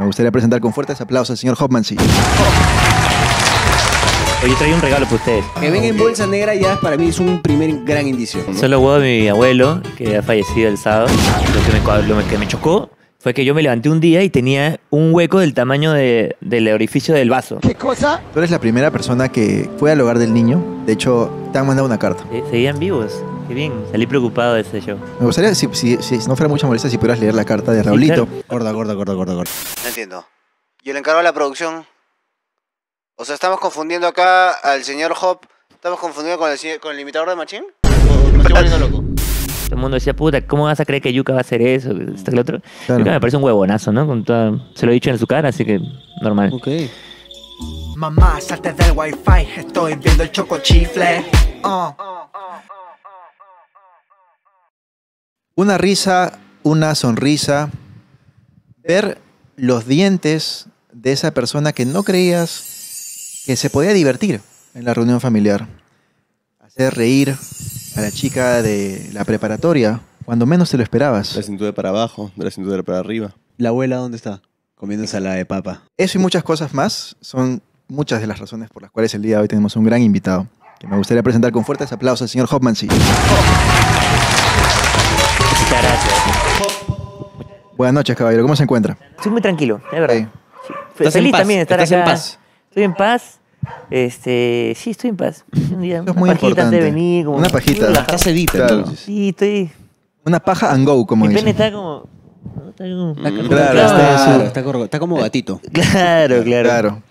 Me gustaría presentar con fuertes aplausos al señor Hopman. Sí. Oye, traí un regalo para ustedes. Que venga en bolsa negra ya para mí es un primer gran indicio. Solo huevo de mi abuelo, que ha fallecido el sábado. Lo que me, cua- lo que me chocó fue que yo me levanté un día y tenía un hueco del tamaño de- del orificio del vaso. Tú eres la primera persona que fue al hogar del niño. De hecho, te han mandado una carta. Seguían vivos. Qué bien. Salí preocupado de ese show. Me gustaría, si, si- si no fuera mucha molestia, si pudieras leer la carta de Raulito. claro. Gorda, gorda, gorda, gorda, gorda. No entiendo. Yo le encargo a la producción. O sea, estamos confundiendo acá al señor Hop. Estamos confundiendo con el, señor- con el imitador de Machín. ¿O me estoy volviendo loco? Todo el mundo decía, puta, ¿cómo vas a creer que Yuka va a hacer eso? Esto que lo otro. Claro. Yuka me parece un huevonazo, ¿no? Con toda- Se lo he dicho en su cara, así que normal. Ok. Mamá, salte del wifi, estoy viendo el choco chifle. Uh. Una risa, una sonrisa. Ver los dientes de esa persona que no creías que se podía divertir en la reunión familiar. Hacer reír a la chica de la preparatoria cuando menos te lo De la esperabas. cintura para abajo, de la cintura para arriba. ¿La abuela dónde está? Comiendo ensalada de papa. Eso y muchas cosas más son muchas de las razones por las cuales el día de hoy tenemos un gran invitado. Que me gustaría presentar con fuertes aplausos al señor Hopman. Sí. Muchas gracias. Buenas noches, caballero. ¿Cómo se encuentra? Estoy muy tranquilo, es verdad. Sí. Sí. Estás Feliz en paz, también de estar estás en acá. paz. Estoy en paz. Este, sí, estoy en paz. Un día, Eso es una muy pajita antes importante. de venir. Como, Una pajita. Sedita, Claro. entonces. Sí, estoy. Una paja and go, como Mi pene dicen. está como. Está como- Claro, Claro, está- como gatito. Claro, claro. Claro.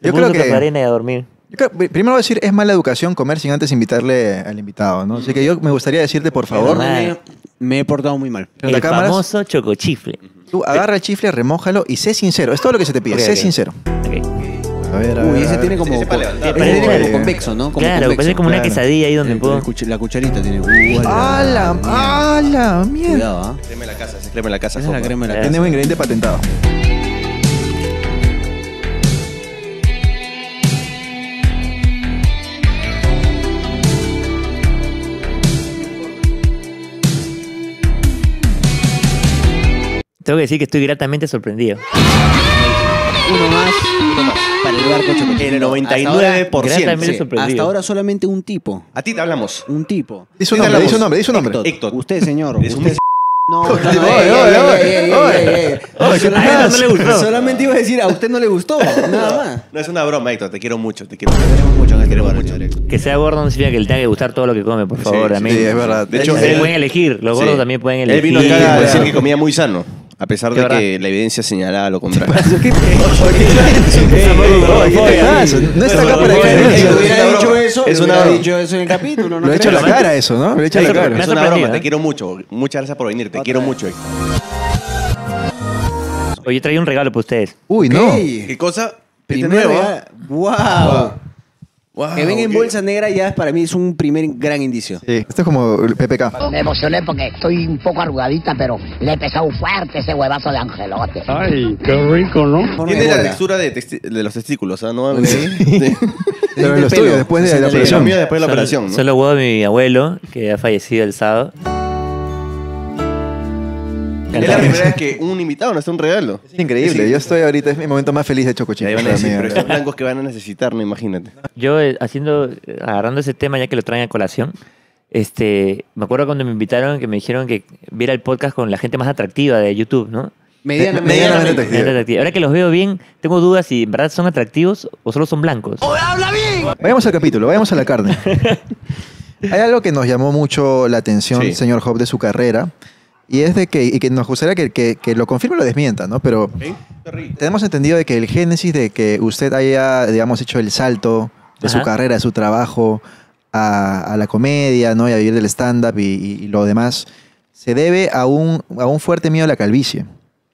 Yo creo creo que... arena y a dormir. Yo creo- primero voy a decir, es mala educación comer sin antes invitarle al invitado, ¿no? Así que yo me gustaría decirte, por favor. Me, me he portado muy mal. El a cámaras, famoso chocochifle. tú agarra el chifle, remójalo y sé sincero. Es todo lo que se te pide, sé sincero. A ver, a ver, Uy, a ese ver. tiene como, Ese para levantar. ese tiene Parece- como convexo, ¿no? Como claro, convexo. parece como una quesadilla ahí donde El- puedo. cuch- la cucharita tiene. Uh, ¡Ah, la, la mierda! Cuidado, ¿ah? Crema en la casa, ese crema en la casa. Es la Copa. crema de la Claro. casa. Tiene un ingrediente patentado. Tengo que decir que estoy gratamente sorprendido. Uno más, uno más. Para el barco chocochifle. El No, hasta ahora- 99%. Gratamente sí. sorprendido. Hasta ahora solamente un tipo. A ti te hablamos. Un tipo. Dice un nombre, dice un nombre, dice un nombre. Héctor. Héctor. Usted, señor. Un usted- No, no, no, Oye, ey, oye, ey, oye, ey, ey, oye. ey, ey. Oye, ¿qué le A él no le gustó. Solamente iba a decir, a usted no le gustó. Nada más. No, es una broma, Héctor. Te quiero mucho, te quiero mucho. En este Queremos mucho. Que sea gordo no significa que le tenga que gustar todo lo que come, por favor. sí. Sí, es verdad. De hecho, él- pueden elegir, los gordos también pueden Él elegir. vino acá a claro. decir que comía muy sano. A pesar Es de verdad. que la evidencia señalaba lo contrario. No está acá para que... eso, Es una dicho eso en el capítulo. ¿no Lo he hecho la cara eso, ¿no? Lo he hecho la cara. Es una broma, te quiero mucho. Muchas gracias por venir, te quiero mucho. Oye, traí un regalo para ustedes. Uy, no. ¿Qué cosa? Nuevo. wow. Wow, Que venga en qué- bolsa negra ya para mí es un primer gran indicio. Sí, esto es como el PPK. Me emocioné porque estoy un poco arrugadita, pero le he pesado fuerte ese huevazo de angelote. Forma Tiene de la bola. textura de, de los testículos, ¿ah? ¿no? Ok. Sí. Pero los tuyos, después de la Sí, operación. mío después de la Solo- operación, ¿no? Solo huevo de mi abuelo, que ha fallecido el sábado. Es la primera vez que un invitado nos da un regalo. Es increíble. Yo estoy ahorita, es mi momento más feliz de Y Chocochito. ahí van a decir, pero estos blancos que van a necesitar, no imagínate. Yo eh, haciendo, eh, agarrando ese tema ya que lo traen a colación, este, me acuerdo cuando me invitaron que me dijeron que viera el podcast con la gente más atractiva de YouTube, ¿no? Medianamente. Medianamente Gente atractiva. atractiva. Ahora que los veo bien, tengo dudas si en verdad son atractivos o solo son blancos. Vayamos al capítulo, vayamos a la carne. Hay algo que nos llamó mucho la atención, Sí. señor Job, de su carrera. Y es de que, y que nos gustaría que, que- que lo confirme o lo desmienta, ¿no? Pero tenemos entendido de que el génesis de que usted haya, digamos, hecho el salto de su carrera, de su trabajo a, a la comedia, ¿no? Y a vivir del stand-up y, y- y lo demás, se debe a un, a un fuerte miedo a la calvicie.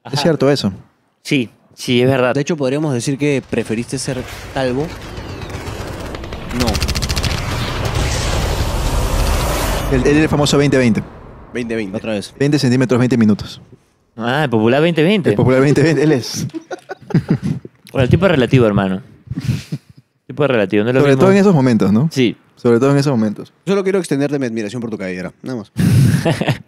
Ajá. ¿Es cierto eso? Sí, sí, es verdad. De hecho, podríamos decir que preferiste ser calvo. No. El, el famoso 2020. 2020. Otra vez. 20 centímetros, 20 minutos. Ah, el Popular 2020. El popular 2020, él es. Bueno, el tipo es relativo, hermano. El tipo es relativo, no es lo Sobre mismo. todo en esos momentos, ¿no? Sí. Sobre todo en esos momentos. Solo quiero extenderte mi admiración por tu cabellera. Nada más.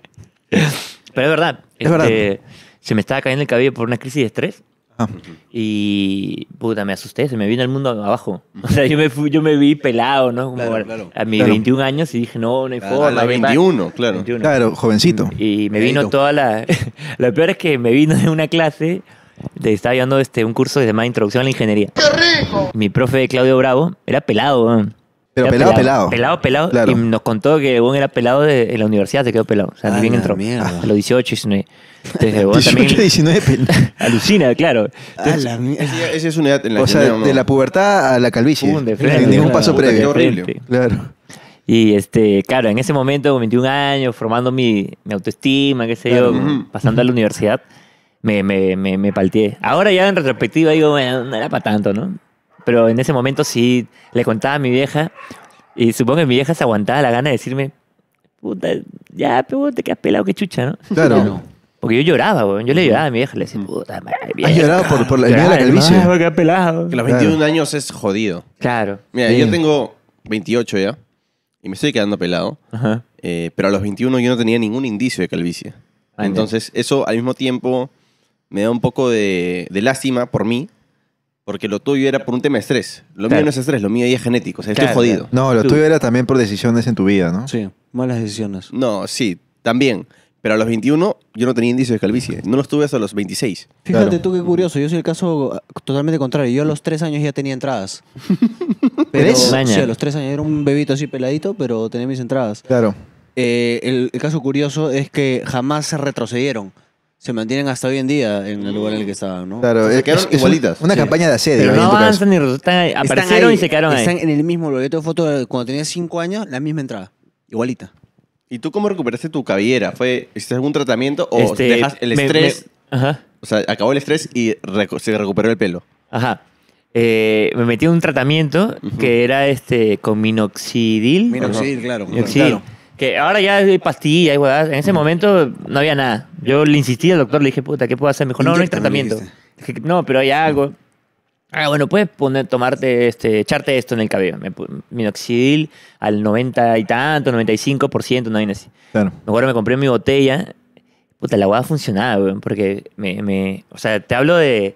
Pero es verdad. Es este, verdad. Se me estaba cayendo el cabello por una crisis de estrés. Ah. Y puta, me asusté, se me vino el mundo abajo. O sea, yo me, fui- yo me vi pelado, ¿no? Como Claro, a- claro. a mis Claro. 21 años y dije, no, no hay Claro, forma. A la ¿qué pasa? 21, claro. 21. Claro, jovencito. Y me vino toda la... Lo peor es que me vino de una clase, de, estaba llevando este, un curso que se llama Introducción a la Ingeniería. ¡Qué rico! Mi profe Claudio Bravo era pelado, weón. Pero pelado, pelado. Pelado, pelado. Claro. Y nos contó que Bon era pelado de, en la universidad, se quedó pelado. O sea, Ah, ni bien la entró. mierda. A los 18, 19. Entonces, el huevón 18, también 19 pel- alucina, claro. Ah, la mierda. Esa ya- esa es una edad en la O que sea, no- de la pubertad a la calvicie. Pum, de Sin frente, ningún claro. paso Puta, qué previo. horrible. Claro. Y este, claro, en ese momento, con 21 años, formando mi, mi autoestima, qué sé Claro. yo, pasando a la universidad, me, me, me, me palteé. Ahora ya en retrospectiva digo, bueno, no era para tanto, ¿no? Pero en ese momento sí le contaba a mi vieja y supongo que mi vieja se aguantaba la gana de decirme, puta, ya, pero te quedas pelado, qué chucha, ¿no? Claro. Porque yo lloraba, weón. Yo le lloraba a mi vieja, le decía, puta madre. vieja, llorado por- por la- el la calvicie? "Ay, me quedé pelado. Que los Claro. 21 años es jodido. Claro. Mira, Sí. yo tengo 28 ya y me estoy quedando pelado. Ajá. eh, pero a los 21 yo no tenía ningún indicio de calvicie. Ah, ya. Entonces, eso al mismo tiempo me da un poco de, de lástima por mí, porque lo tuyo era por un tema de estrés. Lo Claro. mío no es estrés, lo mío ya es genético. O sea, Claro, estoy jodido. No, lo Tú- tuyo era también por decisiones en tu vida, ¿no? Sí, malas decisiones. No, sí, también. Pero a los 21 yo no tenía indicio de calvicie. No los tuve hasta los 26. Fíjate Claro. tú qué curioso, yo soy el caso ah, totalmente contrario. Yo a los tres años ya tenía entradas. Pero. Maña. sí, a los tres años era un bebito así peladito, pero tenía mis entradas. Claro. Eh, el, el caso curioso es que jamás se retrocedieron. Se mantienen hasta hoy en día en el lugar en el que estaban, ¿no? Claro. Es- quedaron es igualitas. Una Sí. campaña de asedio. Pero ahí no en tu caso. avanzan ni resultan, Están aparecieron ahí, y se quedaron ahí. Están en el mismo lugar. Yo tengo foto de cuando tenía cinco años, la misma entrada. Igualita. ¿Y tú cómo recuperaste tu cabellera? ¿Fue, ¿Hiciste algún tratamiento o Este, dejas el me- estrés? me- ajá, O sea, acabó el estrés y recu- se recuperó el pelo. ajá. Eh, me metí en un tratamiento que era este con minoxidil. Minoxidil, claro. Minoxidil. claro. Que ahora ya hay pastillas y huevadas. En ese momento no había nada. Yo le insistí al doctor, le dije, puta, ¿qué puedo hacer? Me dijo, no, no hay tratamiento. Dije, no, pero hay algo. Ah, bueno, puedes poner, tomarte, este, echarte esto en el cabello. Minoxidil al 90 y tanto, 95%, no hay así. Claro. Me acuerdo, me compré mi botella. Puta, la hueá funcionaba, weón. Porque me, me- O sea, te hablo de.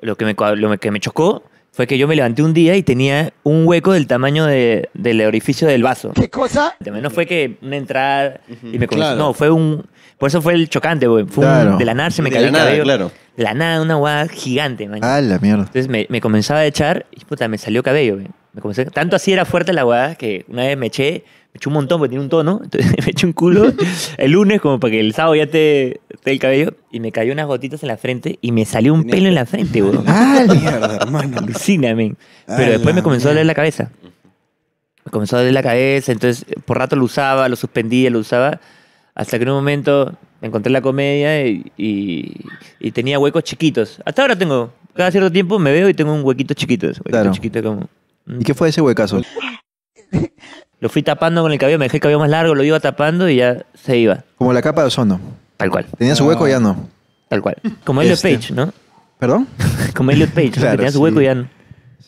Lo que, me, lo que me chocó fue que yo me levanté un día y tenía un hueco del tamaño de- del orificio del vaso. ¿Qué cosa? No fue que una entrada y me comenzó. Claro. No, fue un. Por eso fue el chocante, weón. Fue un- de la nada se me De cayó la el nada, cabello. claro. De la nada, una hueá gigante, man. Ah, la mierda. Entonces me, me comenzaba a echar y puta, me salió cabello. güey. Me comencé- tanto así era fuerte la guada que una vez me eché, me eché un montón porque tiene un tono, entonces me eché un culo el lunes como para que el sábado ya te, te el cabello y me cayó unas gotitas en la frente y me salió un pelo en la frente, güey. Ah, Mierda, hermano. Alucina, men. A Pero después me comenzó a doler la cabeza. Me comenzó a doler la cabeza, entonces por rato lo usaba, lo suspendía, lo usaba, hasta que en un momento encontré la comedia y, y- y tenía huecos chiquitos. Hasta ahora tengo, cada cierto tiempo me veo y tengo un huequito chiquito. Huequito Claro. chiquito como... ¿Y qué fue ese huecazo? Lo fui tapando con el cabello, me dejé el cabello más largo, lo iba tapando y ya se iba. Como la capa de ozono. Tal cual, Tenía su hueco, ya no. tal cual. Como Elliot Este- Page, ¿no? ¿Perdón? Como Elliot Page, ¿no? que Claro, tenía su sí. hueco y ya no.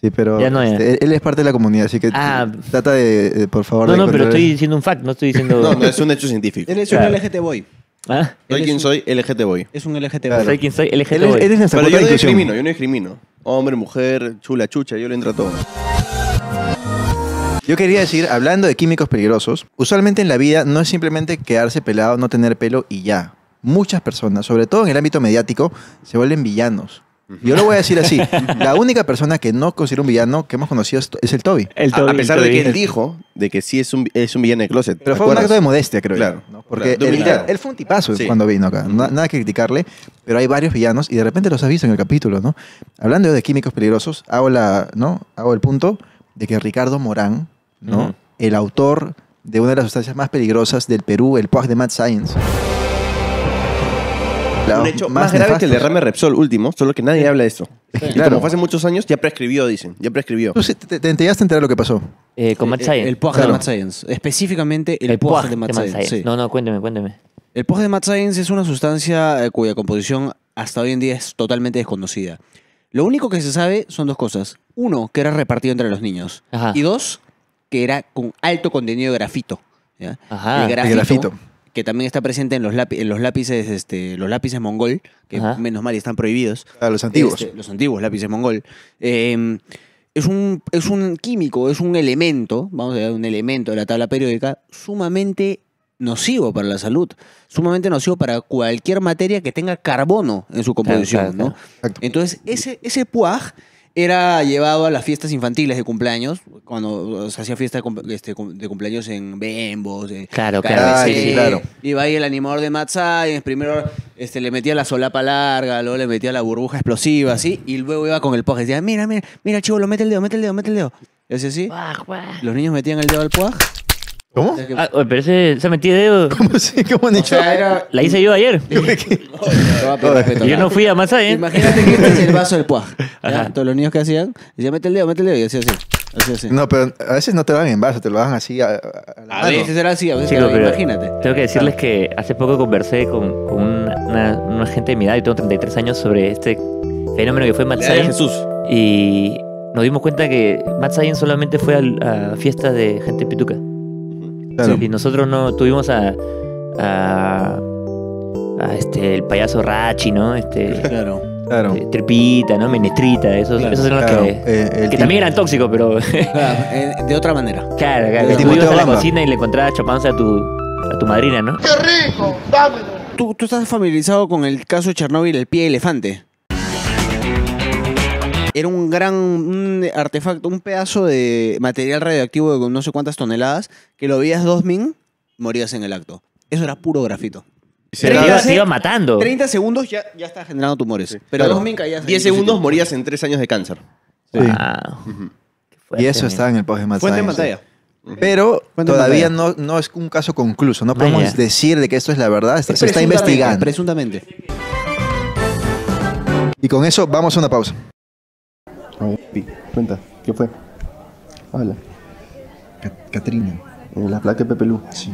Sí, pero Ya no, ya. este, él- él es parte de la comunidad, así que Ah. trata de, de, por favor, No, de no, pero encontrar- estoy diciendo un fact, no estoy diciendo... No, no, es un hecho científico. Él es Claro. un LGT boy. ¿Ah? Soy él quien es soy, LGT boy. Es un LGT Claro. boy. Soy quien soy, LGT Él es, él es nuestra Pero cuota yo de no inclusión. discrimino, yo no discrimino. Hombre, mujer, chula, chucha, yo le entro a todo. Yo quería decir, hablando de químicos peligrosos, usualmente en la vida no es simplemente quedarse pelado, no tener pelo y ya. Muchas personas, sobre todo en el ámbito mediático, se vuelven villanos. Yo lo voy a decir así. La única persona que no considera un villano que hemos conocido es, es el Toby. El A, Toby, a el pesar de Toby. que él dijo de que sí es un, es un villano de closet. Pero ¿te fue un acuerdas? acto de modestia, creo Claro, yo. ¿no? Porque claro, de él, humildad. él fue un tipazo Sí. cuando vino acá. Na- nada que criticarle, pero hay varios villanos y de repente los has visto en el capítulo, ¿no? Hablando de químicos peligrosos, hago, la, ¿no? hago el punto de que Ricardo Morán, ¿no? El autor de una de las sustancias más peligrosas del Perú, el POAG de Mad Science. La Un hecho más, grave que el derrame Repsol último, solo que nadie habla de esto. Y Claro. como fue hace muchos años, ya prescribió, dicen. Ya prescribió. Tú te, te, te llegaste a enterar lo que pasó. Eh, con Matt El- Science. El POAG Claro. de Mad Science. Específicamente el, El POAG POAG de Mad Science. sí. No, no, cuénteme, cuénteme. El POAG de Mad Science es una sustancia eh, cuya composición hasta hoy en día es totalmente desconocida. Lo único que se sabe son dos cosas. Uno, que era repartido entre los niños. Ajá. Y dos, que era con alto contenido de grafito. ¿ya? Ajá. El El grafito, grafito. que también está presente en los, lápi- en los lápices, este, los lápices mongol, que Ajá. menos mal están prohibidos. A los antiguos. Este, los antiguos lápices mongol. Eh, es, un, es un químico, es un elemento, vamos a ver, un elemento de la tabla periódica sumamente nocivo para la salud, sumamente nocivo para cualquier materia que tenga carbono en su composición, claro, ¿no? claro. Exacto. Entonces, ese, ese puaj era llevado a las fiestas infantiles de cumpleaños, cuando se hacía fiesta de, cum- este, cum- de cumpleaños en Bembos, de Claro, claro, sí, sí, claro. Iba ahí el animador de Mad Science, primero este, le metía la solapa larga, luego le metía la burbuja explosiva, así, y luego iba con el y decía, mira, mira, mira, chivo, mete el dedo, mete el dedo, mete el dedo. Y así, así, los niños metían el dedo al puaj. ¿Cómo? O sea que- Ah, oye, pero ese, esa de dedo ¿Cómo, sí? ¿Cómo han o hecho? sea, era... la hice yo ayer. A Yo no fui a Masai, ¿eh? Imagínate que este es el vaso del puaj. Todos los niños que hacían, decían, mete el dedo, mete el dedo, y así, así. así, así. No, pero a veces no te lo dan en vaso, te lo dan así a, a- a la A mano. veces era así, a veces pero imagínate. Tengo que decirles que hace poco conversé con, con una, gente de mi edad, yo tengo 33 años, sobre este fenómeno que fue a Science. Jesús. Y nos dimos cuenta que Mad Science solamente fue al- a, fiestas de gente pituca. Claro. Y nosotros no tuvimos a, a, a este, el payaso Rachi, ¿no? Este, Claro. Claro. eh, Trepita, ¿no? Menestrita, esos, Claro, esos eran los Claro, que, eh, que tipo- también eran tóxicos, pero Claro, eh, de otra manera. claro, claro. Tú ibas a la cocina y le encontrabas chapándose a tu, a tu madrina, ¿no? ¿Tú, tú estás familiarizado con el caso de Chernóbil, el pie de elefante. Era un gran un artefacto, un pedazo de material radioactivo de no sé cuántas toneladas, que lo veías dos min, morías en el acto. Eso era puro grafito. Te iba, se- iba matando. 30 segundos ya, ya estás generando tumores. Pero Claro. dos min caías. en 10 tu segundos sitio. morías en 3 años de cáncer. Sí. Wow. Ujú. Qué fuerte, Y eso man. está en el post de Mad Fuente pantalla. Pero todavía no, no es un caso concluso. No podemos Vaya. decir de que esto es la verdad. Se está investigando. Presuntamente. Y con eso vamos a una pausa. A ver, Pi, cuenta, ¿qué fue? Habla. Catrina. Eh, la placa de Pepe Lu. Sí,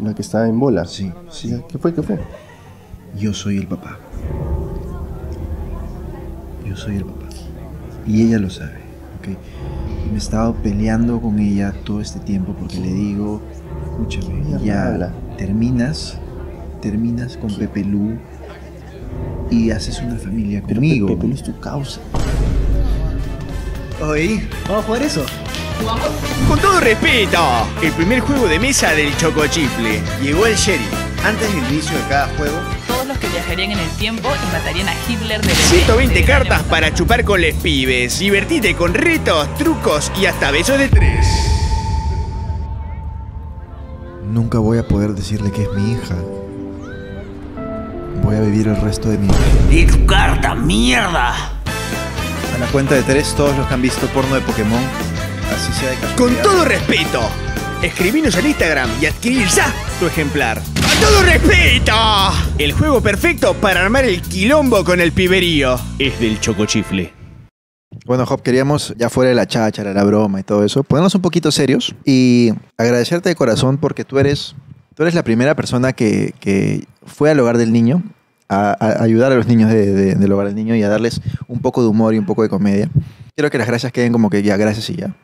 La que está en bola. sí, Sí, ¿Qué fue? ¿Qué fue? Yo soy el papá. Yo soy el papá. Y ella lo sabe, ¿ok? Y me he estado peleando con ella todo este tiempo porque le digo, escúchame, ya habla. terminas, terminas con Pepe Lu y haces una familia Pero conmigo. Pepe Lu es tu causa. Oye, Vamos a jugar eso. Con todo respeto, el primer juego de mesa del Chocochifle. Llegó el sheriff. Antes del inicio de cada juego, Todos los que viajarían en el tiempo y matarían a Hitler de 120 cartas para chupar con les pibes. Divertite con retos, trucos y hasta besos de tres. nunca voy a poder decirle que es mi hija. Voy a vivir el resto de mi vida. ¡Y tu carta, mierda! A la cuenta de tres, todos los que han visto porno de Pokémon, así sea de Con casualidad. todo respeto, escribinos al Instagram y adquirir ya tu ejemplar. ¡Con todo respeto! El juego perfecto para armar el quilombo con el piberío. Es del Chocochifle. Bueno, Job, queríamos, ya fuera de la cháchara, la broma y todo eso, ponernos un poquito serios y agradecerte de corazón porque tú eres, tú eres la primera persona que, que fue al hogar del niño, a, a ayudar a los niños de- de- del hogar del niño y a darles un poco de humor y un poco de comedia. Quiero que las gracias queden como que ya, gracias y ya.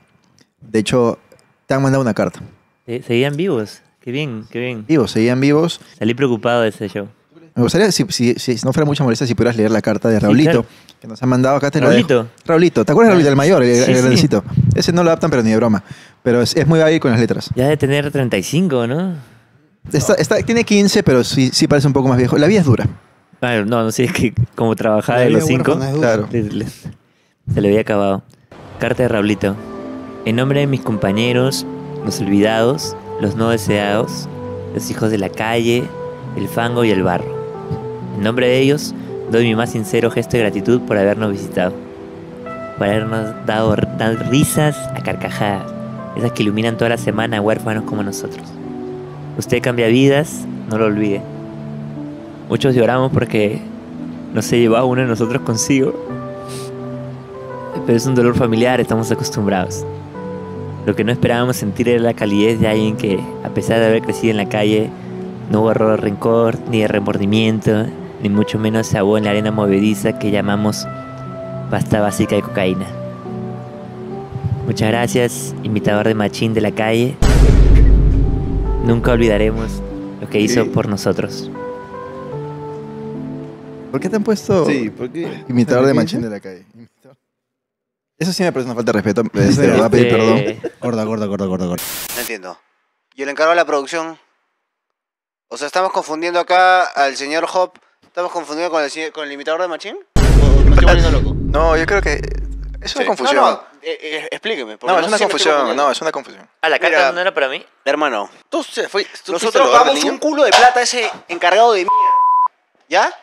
De hecho, te han mandado una carta. Se- Seguían vivos. Qué bien, qué bien. Vivos, seguían vivos. Salí preocupado de ese show. Me gustaría, si, si, si no fuera mucha molestia, si pudieras leer la carta de Raulito, claro. que nos ha mandado acá. Te Raulito. dejo. Raulito, ¿te acuerdas de Raulito, el mayor, el, Sí, el sí. grandecito? Ese no lo adaptan, pero ni de broma. Pero es, es muy hábil con las letras. Ya de tener 35, ¿no? Está- está- tiene 15, pero sí, sí parece un poco más viejo. La vida es dura. No, no sé, es que como trabajaba de los cinco. Claro. le- le- se le había acabado. Carta de Raulito. En nombre de mis compañeros, los olvidados, los no deseados, los hijos de la calle, el fango y el barro. En nombre de ellos, doy mi más sincero gesto de gratitud por habernos visitado. Por habernos dado risas a carcajadas, esas que iluminan toda la semana a huérfanos como nosotros. Usted cambia vidas, no lo olvide. Muchos lloramos porque no se llevó a uno de nosotros consigo. Pero es un dolor familiar, estamos acostumbrados. Lo que no esperábamos sentir era la calidez de alguien que, a pesar de haber crecido en la calle, no guardó rencor, ni de remordimiento, ni mucho menos se ahogó en la arena movediza que llamamos pasta básica de cocaína. Muchas gracias, imitador de machín de la calle. Nunca olvidaremos lo que hizo por nosotros. ¿Por qué te han puesto Sí, porque. imitador de Machín de la calle? Eso sí me parece una falta de respeto. Este, voy a pedir Este, perdón. Gorda, gorda, gorda, gorda, gorda. No entiendo. Yo le encargo a la producción. O sea, estamos confundiendo acá al señor Hop. ¿Estamos confundiendo con el, señor- con el imitador de Machín? ¿O me estoy volviendo loco? No, yo creo que es una Sí. confusión. No, no, eh, eh, explíqueme. porque No, es una confusión. No, es una confusión. Ah, la Mira. carta no era para mí. Hermano, ¿Tú se fue, tú fuiste nosotros pagamos un culo de plata a ese encargado de mierda. ¿Ya?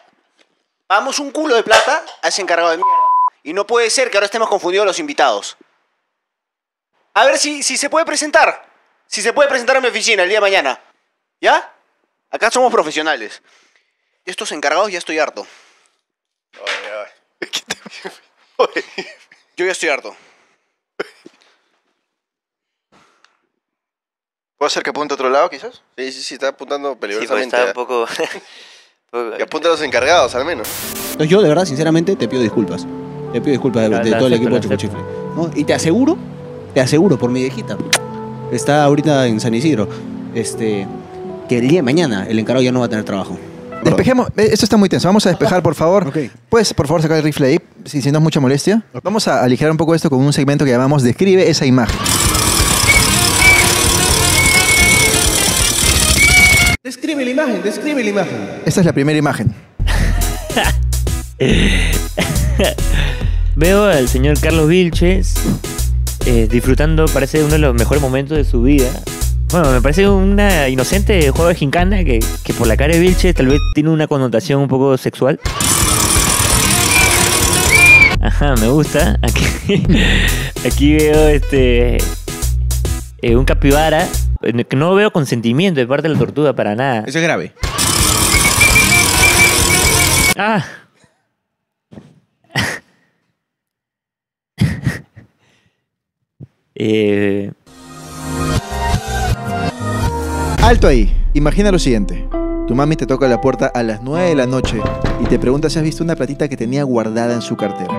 Pagamos un culo de plata a ese encargado de mierda. Y no puede ser que ahora estemos confundidos los invitados. A ver si, si se puede presentar. Si se puede presentar en mi oficina el día de mañana. ¿Ya? Acá somos profesionales. De estos encargados ya estoy harto. Yo ya estoy harto. ¿Puedo hacer que apunte a otro lado, quizás? Sí, sí, sí, está apuntando Sí, porque peligrosamente. estaba un ¿eh? poco... Que apunta a los encargados, al menos. Entonces yo, de verdad, sinceramente, te pido disculpas. Te pido disculpas de, La- de la todo el acepto, equipo de la Chocochifle. ¿no? Y te aseguro, te aseguro por mi viejita. Está ahorita en San Isidro. Este, que el día de mañana el encargado ya no va a tener trabajo. Despejemos. eh, Esto está muy tenso. Vamos a despejar, por favor. Ok. ¿Puedes, por favor, sacar el rifle ahí? Si, si no es mucha molestia. Vamos a aligerar un poco esto con un segmento que llamamos Describe esa imagen. Describe la imagen, describe la imagen. Esta es la primera imagen. Veo al señor Carlos Vilches eh, disfrutando, parece uno de los mejores momentos de su vida. Bueno, me parece una inocente juego de gincana que, que por la cara de Vilches tal vez tiene una connotación un poco sexual. Ajá, me gusta. Aquí, aquí veo este eh, un capibara no veo consentimiento de parte de la tortuga para nada. Eso es grave. Ah. eh, Alto ahí. Imagina lo siguiente. Tu mami te toca la puerta a las 9 de la noche y te pregunta si has visto una platita que tenía guardada en su cartera.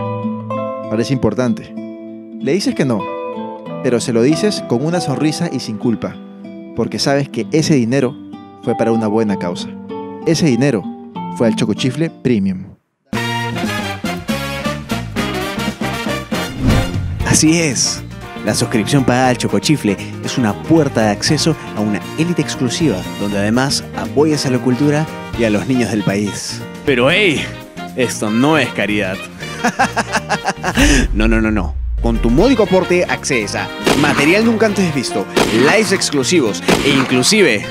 Parece importante. Le dices que no, pero se lo dices con una sonrisa y sin culpa, porque sabes que ese dinero fue para una buena causa. Ese dinero fue al Chocochifle Premium. Así es. La suscripción pagada al Chocochifle es una puerta de acceso a una élite exclusiva, donde además apoyas a la cultura y a los niños del país. Pero hey, esto no es caridad. no, no, no, no. Con tu módico aporte accedes a material nunca antes visto, lives exclusivos e inclusive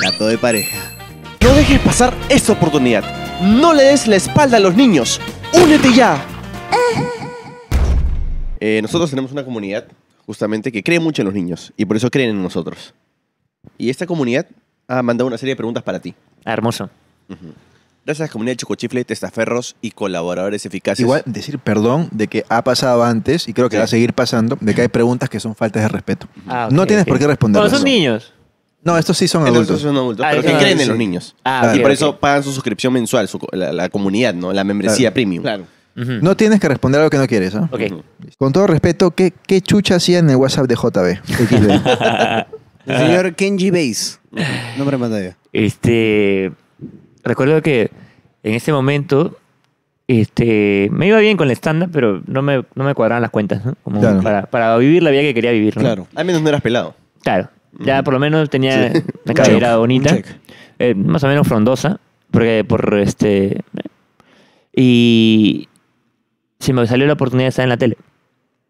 trato de pareja. No dejes pasar esta oportunidad. No le des la espalda a los niños. ¡Únete ya! Eh, nosotros tenemos una comunidad justamente que cree mucho en los niños y por eso creen en nosotros. Y esta comunidad ha mandado una serie de preguntas para ti. ah, hermoso. Gracias a la comunidad de Chocochifle, testaferros y colaboradores eficaces. Igual decir perdón de que ha pasado antes y creo que Sí. va a seguir pasando, de que hay preguntas que son faltas de respeto. Ah, no tienes por qué responder. Bueno, son niños. No, estos sí son adultos. son adultos, Ah, pero que creen en los niños. Ah, y por eso pagan su suscripción mensual, su- la, la comunidad, ¿no? La membresía Claro. premium. Claro. No tienes que responder algo que no quieres. Ok. Ujú. Con todo respeto, ¿qué, qué chucha hacía en el WhatsApp de JB? El señor Kenji Base. Nombre de pantalla. Este. Recuerdo que en ese momento. Este. Me iba bien con el stand pero no me, no me cuadraban las cuentas, ¿no? Como Claro. para, para vivir la vida que quería vivir, ¿no? Claro. Al menos no eras pelado. Claro. Ya por lo menos tenía Sí. una cabellera bonita. Eh, más o menos frondosa. Porque por este. Y. Se me salió la oportunidad de estar en la tele.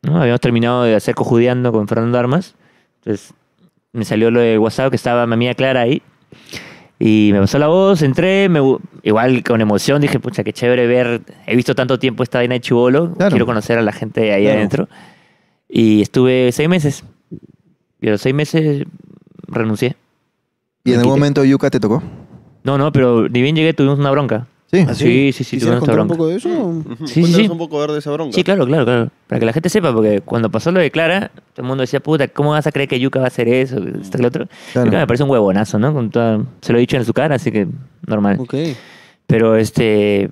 ¿no? Habíamos terminado de hacer cojudeando con Fernando Armas. Entonces me salió lo de WhatsApp que estaba mi amiga Clara ahí. Y me pasó la voz, entré, me, gu- igual con emoción dije, pucha, qué chévere ver. He visto tanto tiempo esta vaina de chivolo. Claro. Quiero conocer a la gente ahí Claro. adentro. Y estuve seis meses. Y a los seis meses renuncié. ¿Y en algún momento Yuka te tocó? No, no, pero ni bien llegué tuvimos una bronca. Sí. ¿Ah, Sí, sí, sí, ¿Quisieras tuvimos esta contar un poco de eso? Sí, sí, sí. un poco de esa bronca. Sí, claro, claro, claro. Para que la gente sepa, porque cuando pasó lo de Clara, todo el mundo decía, puta, ¿cómo vas a creer que Yuka va a hacer eso? Esto que lo otro. Claro. Yuka me parece un huevonazo, ¿no? Con toda- se lo he dicho en su cara, así que normal. Ok. Pero este.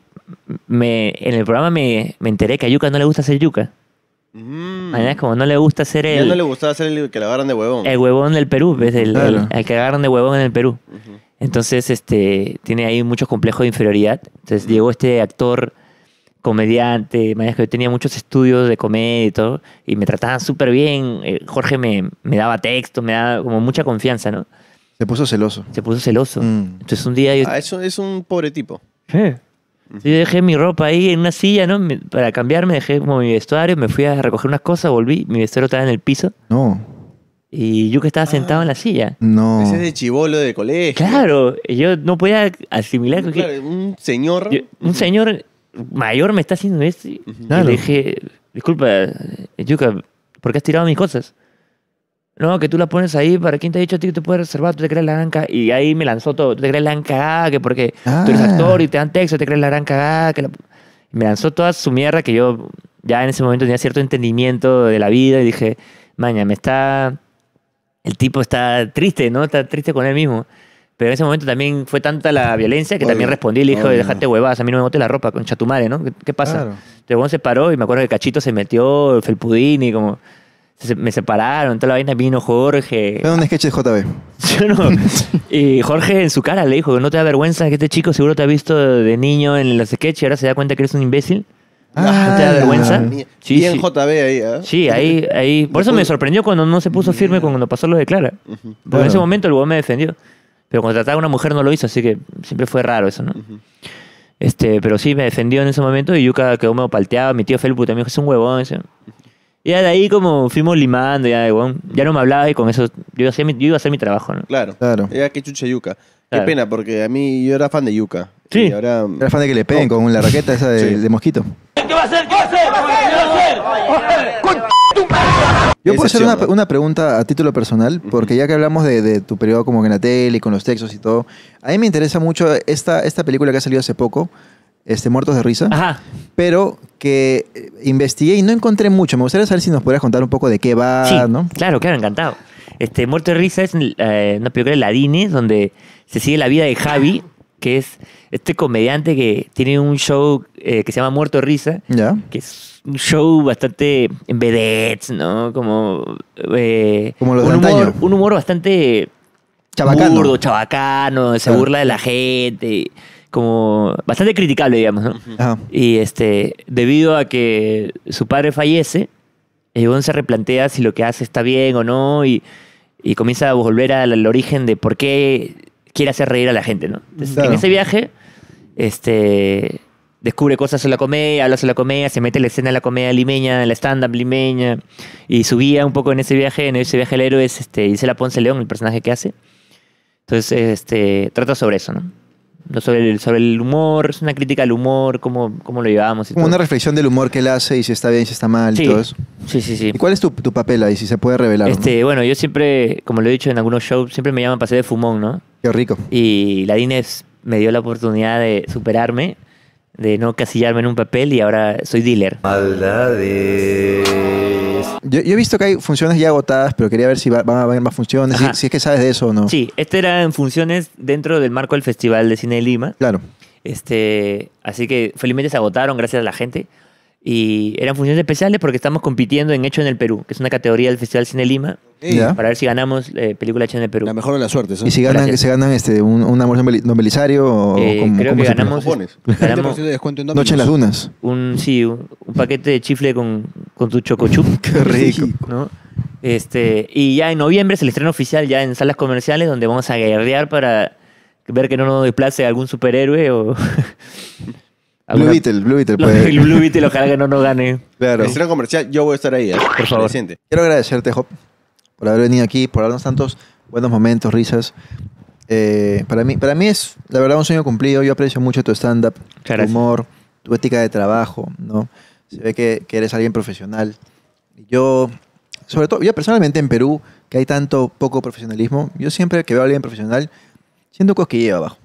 Me, en el programa me, me enteré que a Yuka no le gusta hacer Yuka. Mm. Mañana es como no le gusta Ya el, no le gustaba hacer el que la agarran de huevón. el huevón del Perú, ¿ves? El, Claro. el- el que agarran de huevón en el Perú. Entonces, este, tiene ahí muchos complejos de inferioridad. Entonces llegó este actor, comediante, que yo tenía muchos estudios de comedia y todo, y me trataban súper bien. Eh, Jorge me, me daba texto, me daba como mucha confianza, ¿no? Se puso celoso. Se puso celoso. Mm. Entonces un día yo, Ah, eso es un pobre tipo. Sí. Yo dejé mi ropa ahí en una silla, ¿no? Para cambiarme, dejé como mi vestuario, me fui a recoger unas cosas, volví, mi vestuario estaba en el piso No, y yo que estaba sentado en la silla. no. Ese es de chivolo de colegio. Claro, y yo no podía asimilar que Claro, un señor. yo- un señor mayor me está haciendo esto. Y Claro. le dije, disculpa, Yuka, ¿por qué has tirado mis cosas? No, que tú las pones ahí, ¿para quién te ha dicho a ti que te puedes reservar? Tú te crees la gran cagada. Y ahí me lanzó todo. Tú te crees la gran cagada, que porque tú eres Ah. actor y te dan texto, te crees la gran cagada. Que la- me lanzó toda su mierda que yo ya en ese momento tenía cierto entendimiento de la vida y dije, maña, me está... El tipo está triste, ¿no? Está triste con él mismo. Pero en ese momento también fue tanta la violencia que Obvio, también respondí y le dije, déjate huevadas, a mí no me bote la ropa, con chatumare, ¿no? ¿Qué, qué pasa? Claro. Entonces, bueno, se paró y me acuerdo que Cachito se metió, el Felpudini, como... se- me separaron, toda la vaina vino Jorge. Fue un sketch de JB. Yo no. Y Jorge en su cara le dijo, ¿no te da vergüenza que este chico seguro te ha visto de niño en los sketches y ahora se da cuenta que eres un imbécil? ¿No te da Ah, vergüenza? Bien, Sí, bien sí. JB ahí, ¿ah? Sí, ahí, ahí. Por eso me sorprendió cuando no se puso firme cuando pasó lo de Clara. Porque en ese momento el huevón me defendió. Pero cuando trataba a una mujer no lo hizo, así que siempre fue raro eso, ¿no? Este, pero sí me defendió en ese momento y Yuka quedó medio palteado. Mi tío Felpu también dijo, es un huevón. ese". Y ya de ahí como fuimos limando, ya, huevón, ya no me hablaba y con eso yo, hacía mi- yo iba a hacer mi trabajo, ¿no? Claro. Claro. Era que chucha yuca. Qué Claro. pena, porque a mí yo era fan de yuca. Sí. Y ahora. Era fan de que le peguen con la raqueta esa de, Sí. de mosquito. Yo puedo hacer una, Excepción, ¿no? una pregunta a título personal, porque ya que hablamos de, de tu periodo como que en la tele y con los textos y todo, a mí me interesa mucho esta, esta película que ha salido hace poco, este Muertos de Risa, Ajá. pero que eh, investigué y no encontré mucho. Me gustaría saber si nos podrías contar un poco de qué va, Sí, ¿no? claro, claro, encantado. Este, Muerto de Risa es eh, una película de Ladines donde se sigue la vida de Javi, que es este comediante que tiene un show eh, que se llama Muerto de Risa, que es un show bastante en vedettes, ¿no? Como, eh, Como los de un, humor, un humor bastante Chabacano. burdo, chabacano, se burla de la gente, como bastante criticable, digamos, ¿no? Ajá. Y este, debido a que su padre fallece, huevón se replantea si lo que hace está bien o no y, y comienza a volver al, al origen de por qué quiere hacer reír a la gente, ¿no? Entonces, Claro. En ese viaje, este, descubre cosas en la comedia, habla sobre la comedia, se mete en la escena de la comedia limeña, en la stand-up limeña y su guía un poco en ese viaje, en ese viaje al héroe es este, Isela Ponce León, el personaje que hace. Entonces, este, trata sobre eso, ¿no? No Sobre el, sobre el humor, es una crítica al humor, cómo, cómo lo llevamos y Como todo. una reflexión del humor que él hace y si está bien, si está mal Sí. y todo eso. Sí, sí, sí. ¿Y cuál es tu, tu papel ahí, si se puede revelar? ¿no? Este, bueno, yo siempre, como lo he dicho en algunos shows, siempre me llaman paseo de fumón, ¿no? Qué rico. Y la Dines me dio la oportunidad de superarme, de no casillarme en un papel y ahora soy dealer. Yo, yo he visto que hay funciones ya agotadas, pero quería ver si va- van a haber más funciones, si es que sabes de eso o no. Sí, este era en funciones dentro del marco del Festival de Cine de Lima. Claro. Este, así que felizmente se agotaron gracias a la gente. Y eran funciones especiales porque estamos compitiendo en Hecho en el Perú, que es una categoría del Festival Cine Lima, Ya. para ver si ganamos eh, película hecha en el Perú. La mejor de las suertes. ¿eh? Y si ganan, Gracias. se ganan este, un, un amor Nobel- Nobelizario o Eh, como- creo ¿cómo que se llama? ganamos, ganamos 20% de descuento en Noche en las Dunas. un, sí, un, un paquete de chifle con, con tu chocochup. Qué rico. ¿no? Este, y ya en noviembre es el estreno oficial ya en salas comerciales donde vamos a guerrear para ver que no nos desplace algún superhéroe o... Blue alguna- Beetle, Blue Beetle. Lo- Pues. el Blue Beetle ojalá que no nos gane. Claro. El estreno comercial, yo voy a estar ahí, ¿eh? Por favor. Quiero agradecerte, Hop, por haber venido aquí, por darnos tantos buenos momentos, risas. Eh, para, mí, para mí es, la verdad, un sueño cumplido. Yo aprecio mucho tu stand-up, tu gracias. humor, tu ética de trabajo, ¿no? Se ve que, que eres alguien profesional. Yo, sobre todo, yo personalmente en Perú, que hay tanto poco profesionalismo, yo siempre que veo a alguien profesional, siento cosquilleo abajo.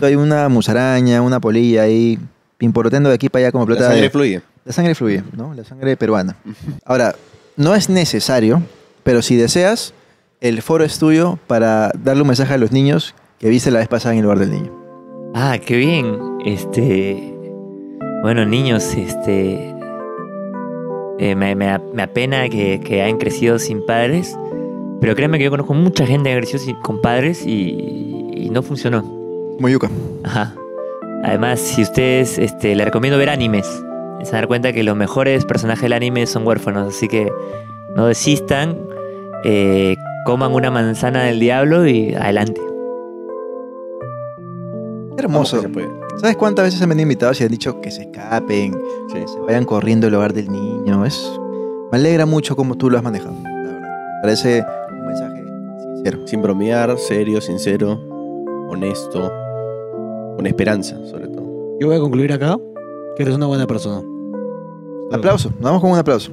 Hay una musaraña, una polilla ahí, pimporoteando de aquí para allá como La pelota sangre de... fluye. La sangre fluye, ¿no? La sangre peruana. Ahora, no es necesario, pero si deseas, el foro es tuyo para darle un mensaje a los niños que viste la vez pasada en el lugar del niño. Ah, qué bien. Este. Bueno, niños, este. eh, me, me, da- me apena que, que hayan crecido sin padres. Pero créanme que yo conozco mucha gente que ha crecido sin- con padres y, y no funcionó. Como yuca. Ajá. Además, si ustedes, este, le recomiendo ver animes. Se dar cuenta que los mejores personajes del anime son huérfanos, así que no desistan, eh, coman una manzana del diablo y adelante. Qué hermoso. Se puede. ¿Sabes cuántas veces han venido invitados y han dicho que se escapen, Sí. que se vayan corriendo al hogar del niño? Es, me alegra mucho cómo tú lo has manejado, la verdad. Me parece un mensaje sincero. Sin bromear, serio, sincero, honesto, con esperanza, sobre todo. Yo voy a concluir acá que eres una buena persona. Aplauso, nos vamos con un aplauso.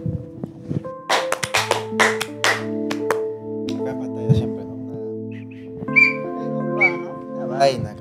La pantalla siempre no. Vaina,